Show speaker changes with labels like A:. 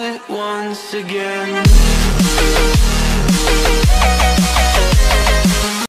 A: once again.